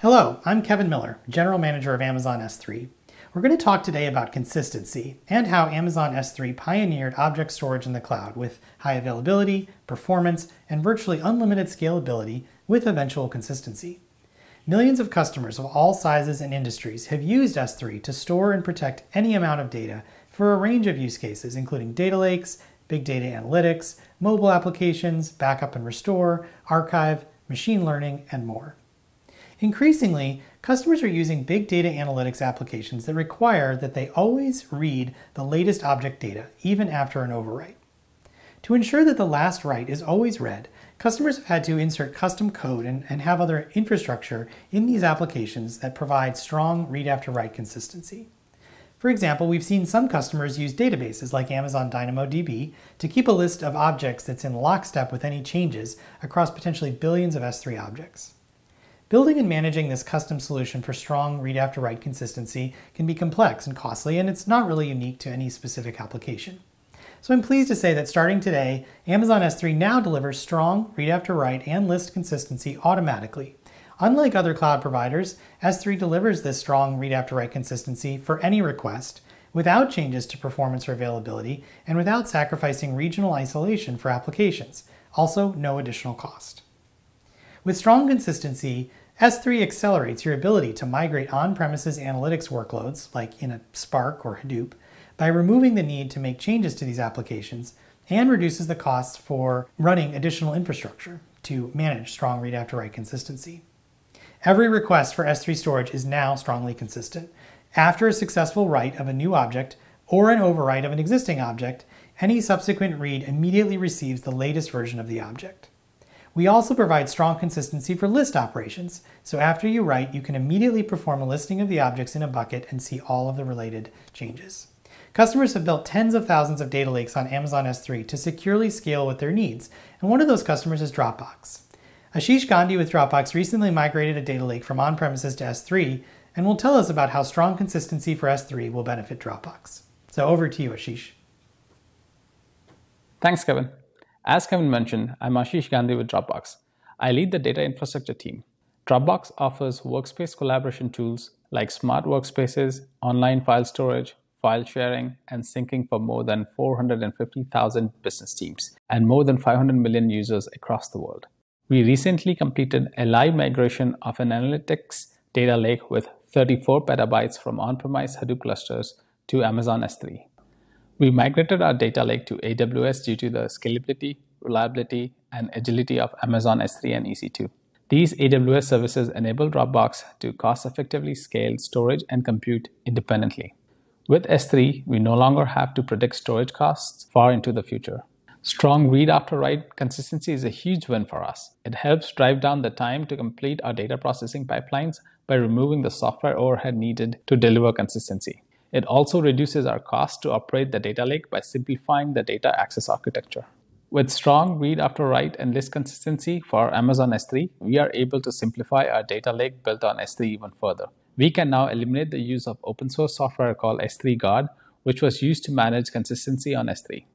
Hello, I'm Kevin Miller, General Manager of Amazon S3. We're going to talk today about consistency and how Amazon S3 pioneered object storage in the cloud with high availability, performance, and virtually unlimited scalability with eventual consistency. Millions of customers of all sizes and industries have used S3 to store and protect any amount of data for a range of use cases, including data lakes, big data analytics, mobile applications, backup and restore, archive, machine learning, and more. Increasingly, customers are using big data analytics applications that require that they always read the latest object data, even after an overwrite. To ensure that the last write is always read, customers have had to insert custom code and, and have other infrastructure in these applications that provide strong read after write consistency. For example, we've seen some customers use databases like Amazon DynamoDB to keep a list of objects that's in lockstep with any changes across potentially billions of S3 objects. Building and managing this custom solution for strong read after write consistency can be complex and costly, and it's not really unique to any specific application. So I'm pleased to say that starting today, Amazon S3 now delivers strong read after write and list consistency automatically. Unlike other cloud providers, S3 delivers this strong read after write consistency for any request without changes to performance or availability and without sacrificing regional isolation for applications, also no additional cost. With strong consistency, S3 accelerates your ability to migrate on-premises analytics workloads, like in a Spark or Hadoop, by removing the need to make changes to these applications and reduces the costs for running additional infrastructure to manage strong read after write consistency. Every request for S3 storage is now strongly consistent. After a successful write of a new object or an overwrite of an existing object, any subsequent read immediately receives the latest version of the object. We also provide strong consistency for list operations, so after you write, you can immediately perform a listing of the objects in a bucket and see all of the related changes. Customers have built tens of thousands of data lakes on Amazon S3 to securely scale with their needs, and one of those customers is Dropbox. Ashish Gandhi with Dropbox recently migrated a data lake from on-premises to S3 and will tell us about how strong consistency for S3 will benefit Dropbox. So over to you, Ashish. Thanks, Kevin. As Kevin mentioned, I'm Ashish Gandhi with Dropbox. I lead the data infrastructure team. Dropbox offers workspace collaboration tools like smart workspaces, online file storage, file sharing, and syncing for more than 450,000 business teams and more than 500 million users across the world. We recently completed a live migration of an analytics data lake with 34 petabytes from on-premise Hadoop clusters to Amazon S3. We migrated our data lake to AWS due to the scalability, reliability, and agility of Amazon S3 and EC2. These AWS services enable Dropbox to cost effectively scale storage and compute independently. With S3, we no longer have to predict storage costs far into the future. Strong read after write consistency is a huge win for us. It helps drive down the time to complete our data processing pipelines by removing the software overhead needed to deliver consistency. It also reduces our cost to operate the data lake by simplifying the data access architecture. With strong read after write and list consistency for Amazon S3, we are able to simplify our data lake built on S3 even further. We can now eliminate the use of open source software called S3 Guard, which was used to manage consistency on S3.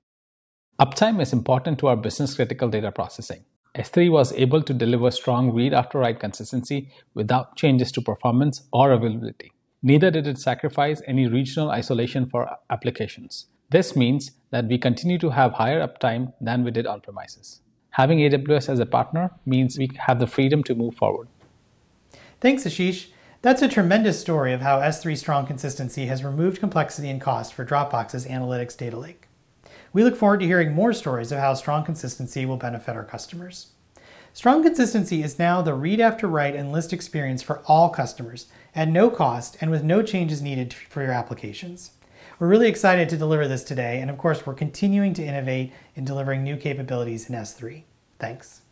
Uptime is important to our business critical data processing. S3 was able to deliver strong read after write consistency without changes to performance or availability. Neither did it sacrifice any regional isolation for applications. This means that we continue to have higher uptime than we did on premises. Having AWS as a partner means we have the freedom to move forward. Thanks, Ashish. That's a tremendous story of how S3 Strong Consistency has removed complexity and cost for Dropbox's analytics data lake. We look forward to hearing more stories of how strong consistency will benefit our customers. Strong consistency is now the read after write and list experience for all customers at no cost and with no changes needed for your applications. We're really excited to deliver this today, and of course, we're continuing to innovate in delivering new capabilities in S3. Thanks.